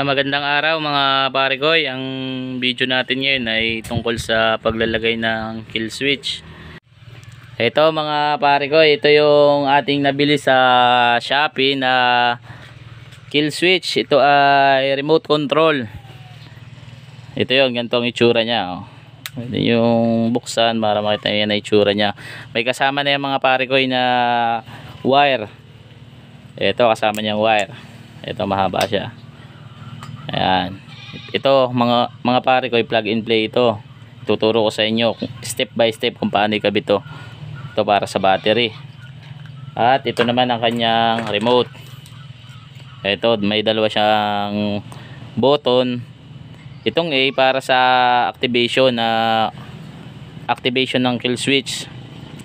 Yeah, magandang araw mga pare koy. Ang video natin ngayon ay tungkol sa paglalagay ng kill switch. Ito mga pare koy, ito yung ating nabili sa Shopee na kill switch. Ito ay remote control. Ito yung ganito ang itsura niya. Oh. Ito yung buksan para makita niyo na itsura niya. May kasama na yung mga pare koy na wire. Ito kasama niyang wire. Ito mahaba siya. Ayan. Ito mga mga pare ko plug and play ito. Tuturo ko sa inyo step by step kung paano ikabit ito. Ito para sa battery. At ito naman ang kanyang remote. Ito may dalawa siyang button. Itong A para sa activation na activation ng kill switch.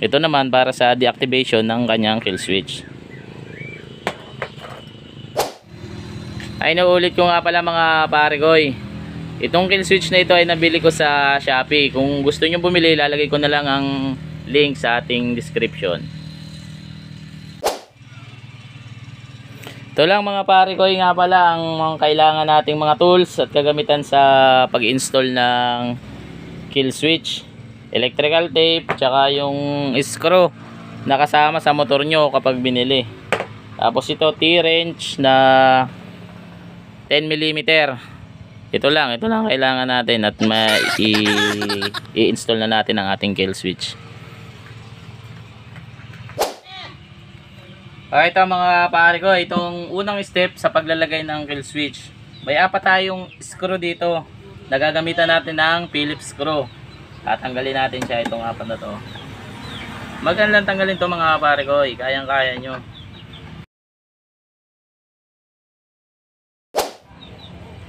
Ito naman para sa deactivation ng kanyang kill switch. Ay naulit ko nga pala mga pare koy itong kill switch na ito ay nabili ko sa Shopee. Kung gusto nyo bumili lalagay ko na lang ang link sa ating description. Ito lang mga pare koy nga pala ang mga kailangan nating mga tools at kagamitan sa pag install ng kill switch. Electrical tape tsaka yung screw na kasama sa motor nyo kapag binili. Tapos ito T-wrench na 10 mm ito lang ito lang kailangan natin at i-install na natin ang ating kill switch. Okay ito mga pare ko itong unang step sa paglalagay ng kill switch. May apat tayong screw dito nagagamitan natin ng Phillips screw. At tanggalin natin siya itong apat na to. Magandang tanggalin to mga pare ko? Kayang kaya nyo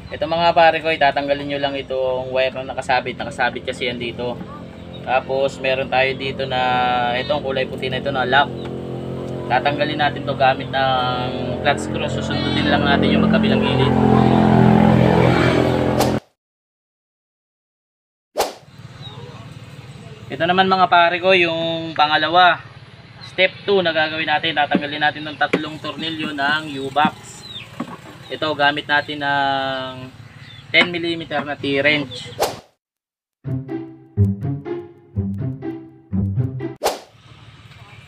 Ito mga pare ko, itatanggalin nyo lang itong wire na nakasabit. Nakasabit kasi yan dito. Tapos meron tayo dito na itong kulay puti na ito na lock. Tatanggalin natin to gamit ng flat screw. Susundutin lang natin yung magkabilang gilid. Ito naman mga pare ko, yung pangalawa. Step 2 na gagawin natin. Tatanggalin natin ng tatlong tornilyo ng U-box ito gamit natin ng 10mm na T-wrench.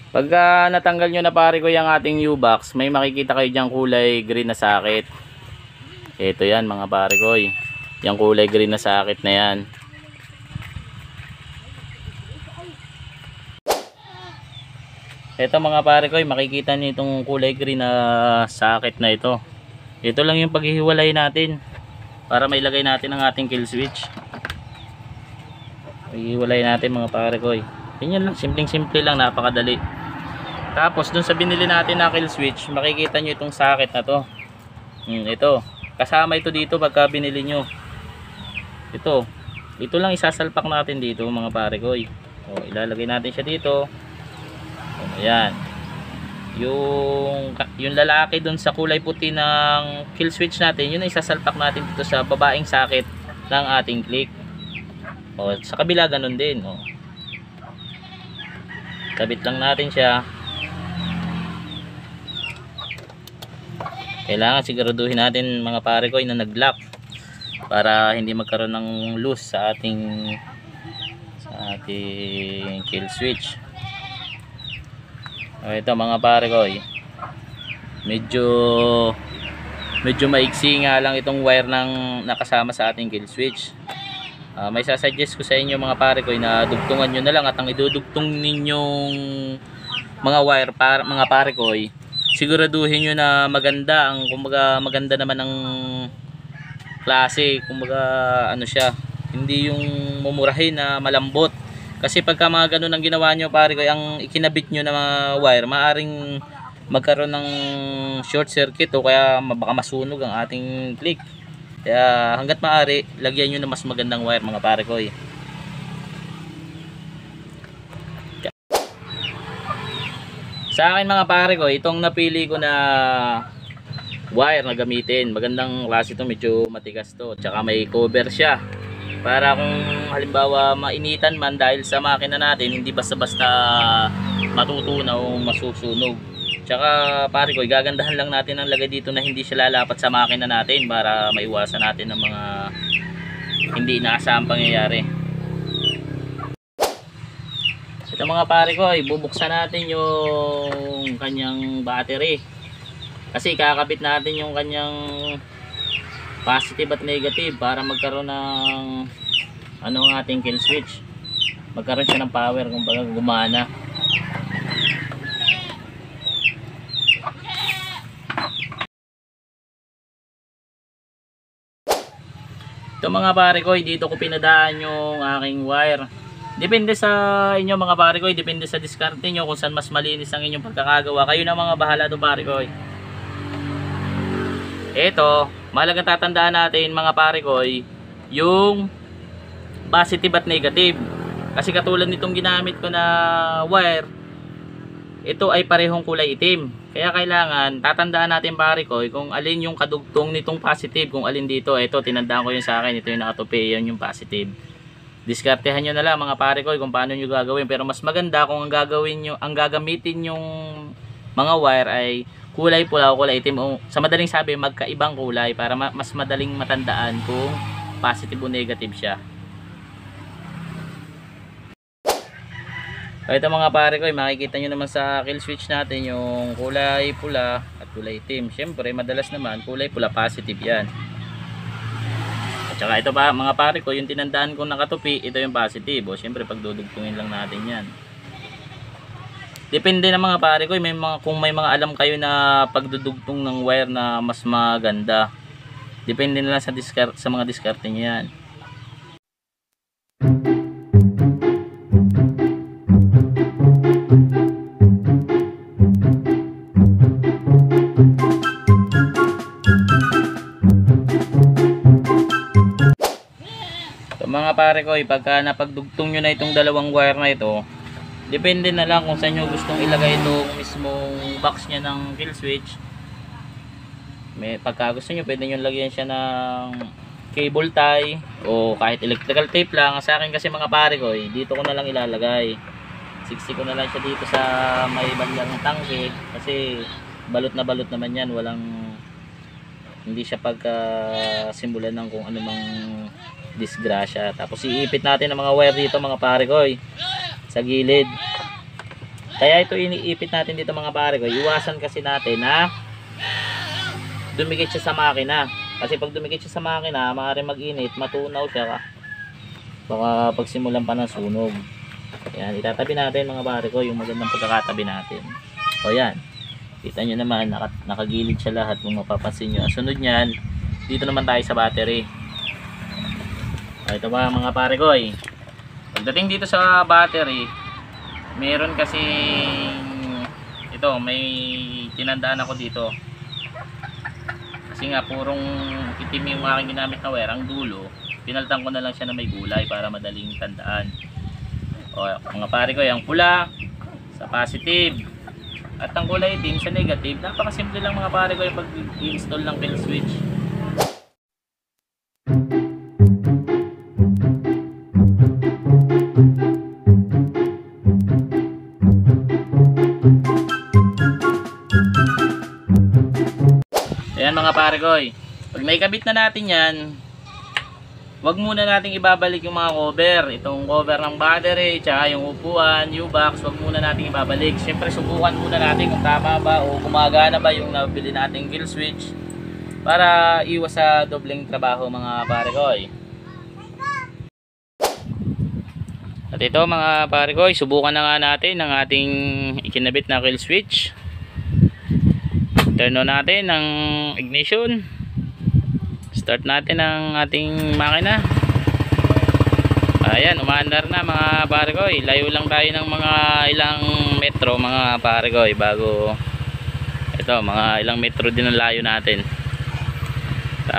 Pagka natanggal nyo na pare ko yung ating U-box may makikita kayo dyan kulay green na sakit. Ito yan mga pare ko yung kulay green na sakit na yan. Ito mga pare ko makikita nyo itong kulay green na sakit na ito ito lang yung paghihiwalay natin para mailagay natin ang ating kill switch. Paghihiwalay natin mga pare ko yan lang simpleng simple lang napakadali. Tapos dun sa binili natin na kill switch makikita nyo itong socket na to. Hmm, ito. Kasama ito dito pagka binili nyo. Ito. Ito lang isasalpak natin dito mga pare ko o, ilalagay natin siya dito. Ayan yung yung lalaki dun sa kulay puti ng kill switch natin yun ay sasalpak natin dito sa babaeng sakit ng ating click o sa kabila ganun din o. Kabit lang natin siya. Kailangan siguraduhin natin mga pare ko na nag lock para hindi magkaroon ng loose sa ating sa ating kill switch o, ito mga pare ko medyo medyo maigsi nga lang itong wire ng nakasama sa ating kill switch. Uh, may sasuggest ko sa inyo mga pare ko na dugtungan nyo na lang at ang idudugtong ninyong mga wire para, mga pare ko siguraduhin nyo na maganda ang kumbaga maganda naman ang klase. Kumbaga ano siya hindi yung mumurahin na malambot kasi pagka mga ganun ang ginawa nyo pare ko, ang ikinabit nyo na mga wire, maaring magkaroon ng short circuit o kaya baka masunog ang ating click. Kaya hanggat maaari, lagyan nyo na mas magandang wire mga pare ko. Eh. Sa akin mga pare ko, itong napili ko na wire na gamitin. Magandang klase ito, medyo matigas to. Tsaka may cover siya para kung halimbawa mainitan man dahil sa makina natin hindi basta-basta matutunaw o masusunog Tsaka pare ko, gagandahan lang natin ang lagay dito na hindi siya lalapat sa makina natin para maiwasan natin ng mga hindi inaasahang pangyayari. Ito mga pare ko, ibubuksan natin yung kanyang battery. Kasi kakabit natin yung kanyang positive at negative para magkaroon ng ano ang ating kill switch. Magkaroon siya ng power kung baga gumana. Ito mga pare ko, dito ko pinadaan yung aking wire. Depende sa inyo mga pare ko, depende sa diskarte nyo kung saan mas malinis ang inyong pagkakagawa. Kayo na mga bahala doon pare ko. Ito, mahalagang tatandaan natin mga pare ko, yung positive at negative. Kasi katulad nitong ginamit ko na wire, ito ay parehong kulay itim. Kaya kailangan tatandaan natin pare ko kung alin yung kadugtong nitong positive, kung alin dito. Ito, tinandaan ko yun sa akin. Ito yung nakatupi, yan yung positive. Diskartehan nyo na lang mga pare ko kung paano nyo gagawin. Pero mas maganda kung ang gagawin nyo, ang gagamitin yung mga wire ay kulay pula o kulay itim. O, sa madaling sabi, magkaibang kulay para ma- mas madaling matandaan kung positive o negative siya. So ito mga pare ko, eh, makikita nyo naman sa kill switch natin yung kulay pula at kulay itim. Siyempre, madalas naman kulay pula positive yan. At saka ito pa mga pare ko, yung tinandaan kong nakatupi, ito yung positive. O siyempre, pagdudugtungin lang natin yan. Depende na mga pare ko, eh, may mga, kung may mga alam kayo na pagdudugtong ng wire na mas maganda. Depende na lang sa, discard, sa mga diskarte nyo yan. So mga pare ko, eh, pagka napagdugtong nyo na itong dalawang wire na ito, depende na lang kung saan nyo gustong ilagay itong mismong box nya ng kill switch. May, pagka gusto nyo, pwede nyo lagyan siya ng cable tie o kahit electrical tape lang. Sa akin kasi mga pare ko, eh, dito ko na lang ilalagay. 60 ko na lang siya dito sa may bandang tangke kasi balot na balot naman yan. Walang hindi siya pagka simbolan ng kung ano mang disgrasya. Tapos iipit natin ang mga wire dito mga pare ko eh, sa gilid. Kaya ito iniipit natin dito mga pare ko. Iwasan kasi natin na dumikit siya sa makina. Kasi pag dumikit siya sa makina, maaari mag-init, matunaw siya. Baka pagsimulan pa ng sunog. Yan, itatabi natin mga pare ko yung magandang pagkakatabi natin. O yan. Kita nyo naman, naka, nakagilid siya lahat kung mapapansin nyo. Sunod niyan, dito naman tayo sa battery. O, ito ba mga pare ko eh. Pagdating dito sa battery, meron kasi ito, may tinandaan ako dito. Kasi nga, purong itim yung aking ginamit na wire, ang dulo, pinaltan ko na lang siya na may gulay para madaling tandaan. O, mga pare ko, yung pula, sa positive, at ang kulay itim sa negative, napakasimple lang mga pare ko yung pag-install ng kill switch. Mga pare ko, pag naikabit na natin yan, wag muna nating ibabalik yung mga cover. Itong cover ng battery, tsaka yung upuan, U-box, wag muna nating ibabalik. Siyempre subukan muna natin kung tama ba o gumagana ba yung nabili nating kill switch para iwas sa dobleng trabaho mga pare ko. At ito mga pare ko, subukan na nga natin ang ating ikinabit na kill switch. Turn on natin ang ignition. Start natin ang ating makina. Ayan, umaandar na mga pare ko. Layo lang tayo ng mga ilang metro mga pare ko bago ito, mga ilang metro din ang layo natin.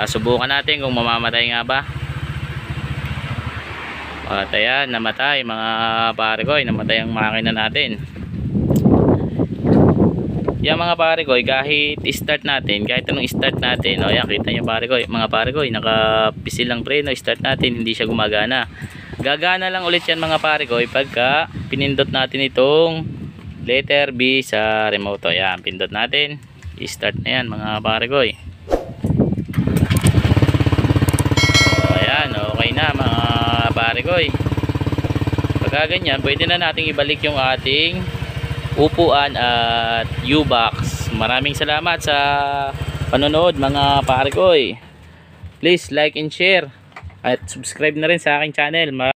Subukan natin kung mamamatay nga ba. At ayan, namatay mga pare ko. Namatay ang makina natin. Yan mga pare ko, kahit start natin, kahit anong start natin, o yan, kita nyo pare ko, mga pare ko, nakapisil lang preno, start natin, hindi siya gumagana. Gagana lang ulit yan mga pare ko, pagka pinindot natin itong letter B sa remote. Ayan, pindot natin. I-start na yan mga parigoy. Ayan, okay na mga parigoy. Pagka ganyan, pwede na nating ibalik yung ating upuan at U-box. Maraming salamat sa panonood mga parigoy. Please like and share at subscribe na rin sa aking channel.